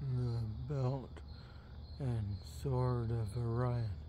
the belt and sword of Orion.